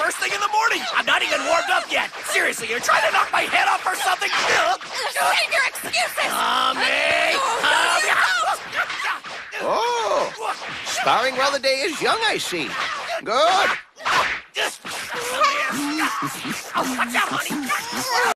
first thing in the morning. I'm not even warmed up yet. Seriously, you're trying to knock my head off or something? Save your excuses! Tommy! Tommy! Oh, oh, Sparring while the day is young, I see. Good. Oh, watch out, honey!